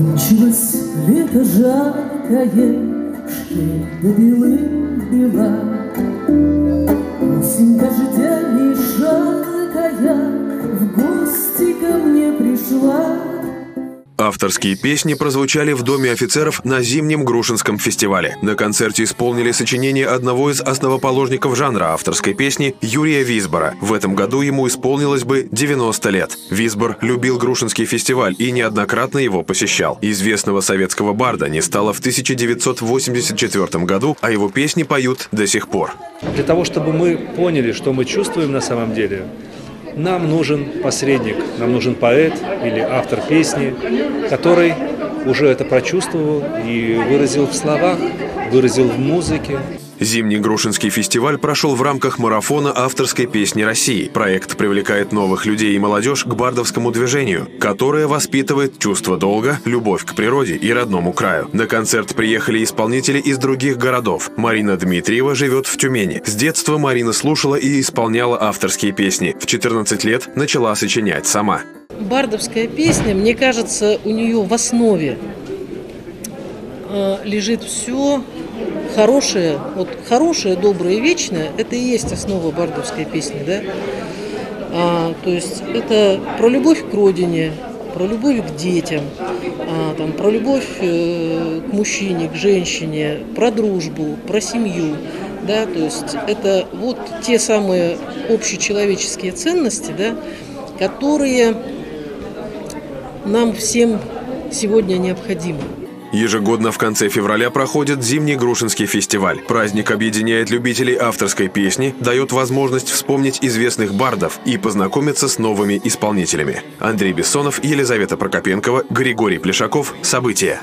Кончилось лето жаркое, Шея белым бела. Осень дождями жаркая В гости ко мне пришла. Авторские песни прозвучали в Доме офицеров на зимнем Грушинском фестивале. На концерте исполнили сочинение одного из основоположников жанра авторской песни Юрия Висбора. В этом году ему исполнилось бы 90 лет. Висбор любил Грушинский фестиваль и неоднократно его посещал. Известного советского барда не стало в 1984 году, а его песни поют до сих пор. Для того, чтобы мы поняли, что мы чувствуем на самом деле, нам нужен посредник, нам нужен поэт или автор песни, который уже это прочувствовал и выразил в словах, выразил в музыке. Зимний Грушинский фестиваль прошел в рамках марафона авторской песни России. Проект привлекает новых людей и молодежь к бардовскому движению, которое воспитывает чувство долга, любовь к природе и родному краю. На концерт приехали исполнители из других городов. Марина Дмитриева живет в Тюмени. С детства Марина слушала и исполняла авторские песни. В 14 лет начала сочинять сама. Бардовская песня, мне кажется, у нее в основе лежит все хорошее, вот хорошее, доброе вечное, это и есть основа бардовской песни, да. А, то есть это про любовь к родине, про любовь к детям, а, там, про любовь э, к мужчине, к женщине, про дружбу, про семью, да, то есть это вот те самые общечеловеческие ценности, да, которые нам всем сегодня необходимы. Ежегодно в конце февраля проходит зимний Грушинский фестиваль. Праздник объединяет любителей авторской песни, дает возможность вспомнить известных бардов и познакомиться с новыми исполнителями. Андрей Бессонов, Елизавета Прокопенкова, Григорий Плешаков. События.